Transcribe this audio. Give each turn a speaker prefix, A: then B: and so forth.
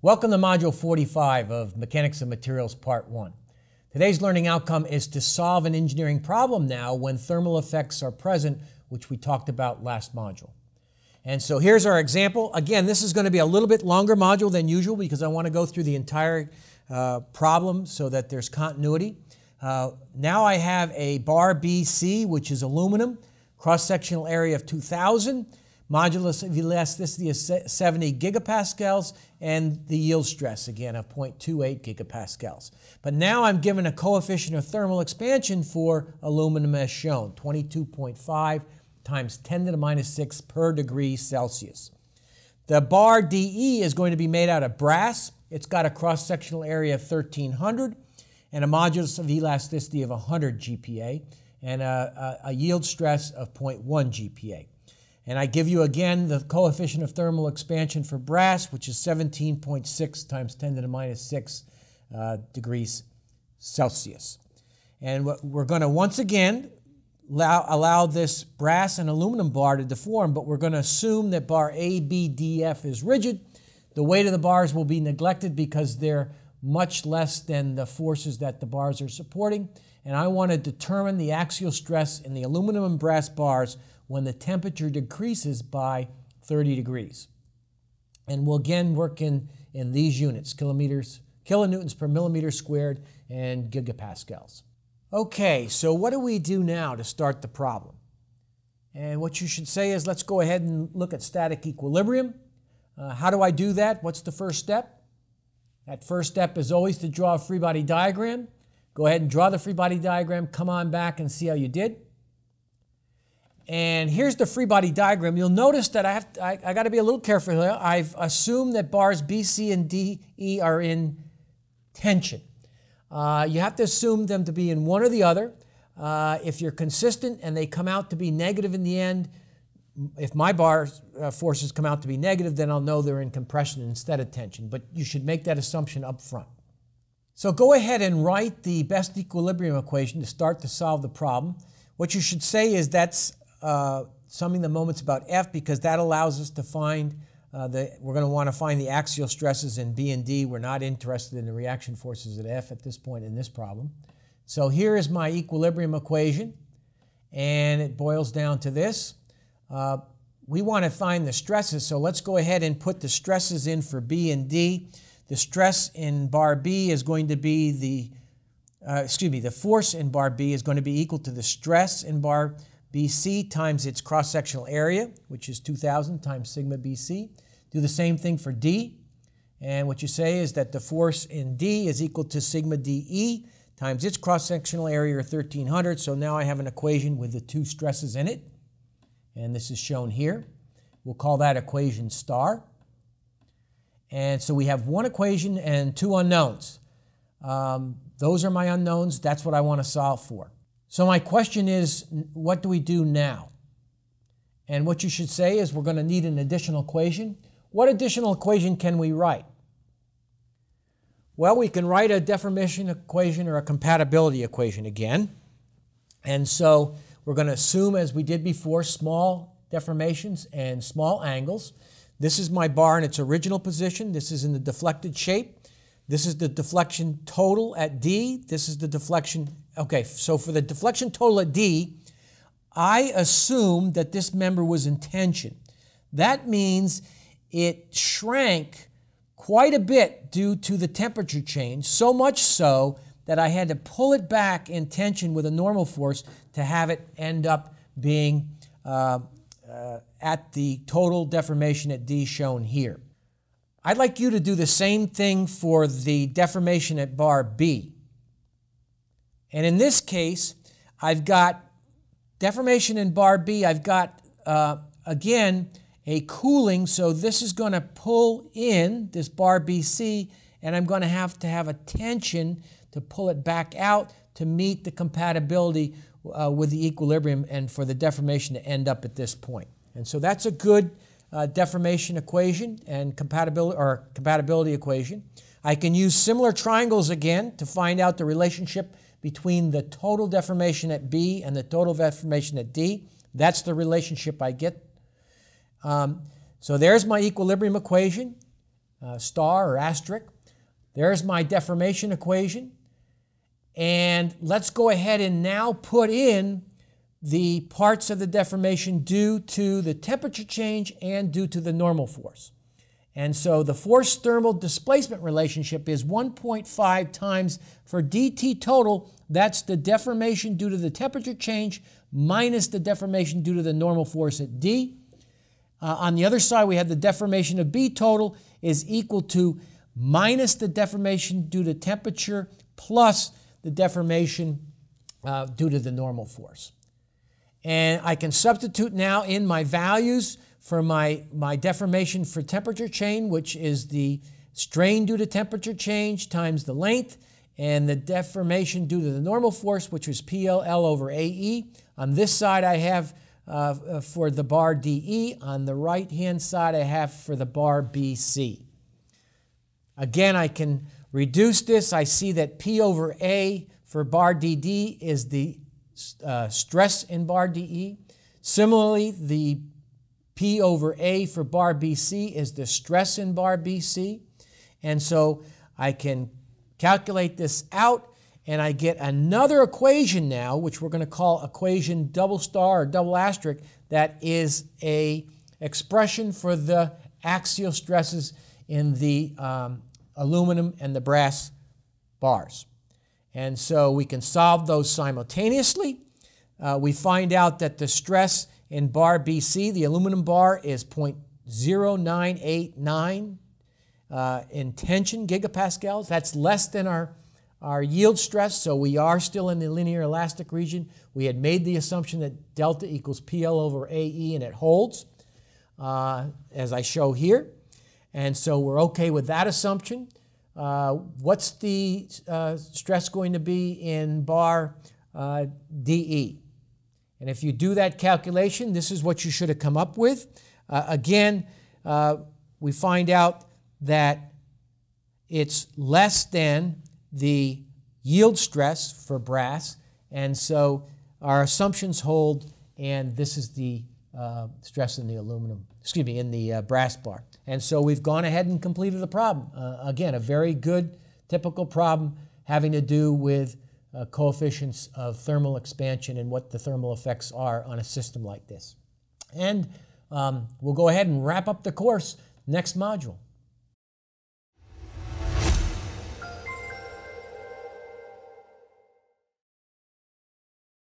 A: Welcome to Module 45 of Mechanics of Materials Part 1. Today's learning outcome is to solve an engineering problem now when thermal effects are present, which we talked about last module. And so here's our example. Again, this is going to be a little bit longer module than usual because I want to go through the entire uh, problem so that there's continuity. Uh, now I have a bar BC, which is aluminum, cross-sectional area of 2,000, modulus of elasticity of 70 gigapascals, and the yield stress, again, of 0.28 gigapascals. But now I'm given a coefficient of thermal expansion for aluminum as shown, 22.5 times 10 to the minus 6 per degree Celsius. The bar DE is going to be made out of brass. It's got a cross-sectional area of 1300 and a modulus of elasticity of 100 GPa and a, a, a yield stress of 0.1 GPa. And I give you again the coefficient of thermal expansion for brass, which is 17.6 times 10 to the minus 6 uh, degrees Celsius. And we're going to once again allow, allow this brass and aluminum bar to deform, but we're going to assume that bar A, B, D, F is rigid. The weight of the bars will be neglected because they're much less than the forces that the bars are supporting. And I want to determine the axial stress in the aluminum and brass bars when the temperature decreases by 30 degrees. And we'll again work in, in these units, kilometers, kilonewtons per millimeter squared and gigapascals. Okay, so what do we do now to start the problem? And what you should say is let's go ahead and look at static equilibrium. Uh, how do I do that? What's the first step? That first step is always to draw a free body diagram. Go ahead and draw the free body diagram. Come on back and see how you did. And here's the free body diagram. You'll notice that I have to, I, I got to be a little careful here. I've assumed that bars B, C, and D, E are in tension. Uh, you have to assume them to be in one or the other. Uh, if you're consistent and they come out to be negative in the end, if my bar uh, forces come out to be negative, then I'll know they're in compression instead of tension. But you should make that assumption up front. So go ahead and write the best equilibrium equation to start to solve the problem. What you should say is that's uh, summing the moments about F because that allows us to find uh, the, we're going to want to find the axial stresses in B and D. We're not interested in the reaction forces at F at this point in this problem. So here is my equilibrium equation, and it boils down to this. Uh, we want to find the stresses, so let's go ahead and put the stresses in for B and D. The stress in bar B is going to be the, uh, excuse me, the force in bar B is going to be equal to the stress in bar BC times its cross-sectional area, which is 2,000 times sigma BC. Do the same thing for D. And what you say is that the force in D is equal to sigma DE times its cross-sectional area, or 1,300. So now I have an equation with the two stresses in it. And this is shown here. We'll call that equation star. And so we have one equation and two unknowns. Um, those are my unknowns. That's what I want to solve for. So my question is, what do we do now? And what you should say is we're going to need an additional equation. What additional equation can we write? Well, we can write a deformation equation or a compatibility equation again. And so we're going to assume, as we did before, small deformations and small angles. This is my bar in its original position. This is in the deflected shape. This is the deflection total at D. This is the deflection Okay, so for the deflection total at D, I assume that this member was in tension. That means it shrank quite a bit due to the temperature change, so much so that I had to pull it back in tension with a normal force to have it end up being uh, uh, at the total deformation at D shown here. I'd like you to do the same thing for the deformation at bar B. And in this case, I've got deformation in bar B. I've got, uh, again, a cooling. So this is going to pull in this bar BC, and I'm going to have to have a tension to pull it back out to meet the compatibility uh, with the equilibrium and for the deformation to end up at this point. And so that's a good uh, deformation equation and compatibility or compatibility equation. I can use similar triangles again to find out the relationship between the total deformation at B and the total deformation at D. That's the relationship I get. Um, so there's my equilibrium equation. uh, star or asterisk. There's my deformation equation. And let's go ahead and now put in the parts of the deformation due to the temperature change and due to the normal force. And so the force thermal displacement relationship is 1.5 times for dT total. That's the deformation due to the temperature change minus the deformation due to the normal force at D. Uh, on the other side, we have the deformation of B total is equal to minus the deformation due to temperature plus the deformation uh, due to the normal force. And I can substitute now in my values for my, my deformation for temperature change, which is the strain due to temperature change times the length, and the deformation due to the normal force, which was PLL over AE. On this side, I have uh, uh for the bar DE. On the right-hand side, I have for the bar BC. Again, I can reduce this. I see that P over A for bar DD is the uh, stress in bar DE. Similarly, the P over A for bar BC is the stress in bar BC. And so I can calculate this out and I get another equation now, which we're going to call equation double star or double asterisk, that is a expression for the axial stresses in the um, aluminum and the brass bars. And so we can solve those simultaneously. Uh, we find out that the stress in bar BC, the aluminum bar, is 0.0989 uh, in tension gigapascals. That's less than our, our yield stress, so we are still in the linear elastic region. We had made the assumption that delta equals PL over AE, and it holds, uh, as I show here. And so we're okay with that assumption. Uh, what's the uh, stress going to be in bar uh, DE? And if you do that calculation, this is what you should have come up with. Uh, again, uh, we find out that it's less than the yield stress for brass. And so our assumptions hold, and this is the uh, stress in the aluminum, excuse me, in the brass bar. And so we've gone ahead and completed the problem. Uh, again, a very good typical problem having to do with uh, coefficients of thermal expansion and what the thermal effects are on a system like this. And um, we'll go ahead and wrap up the course next module.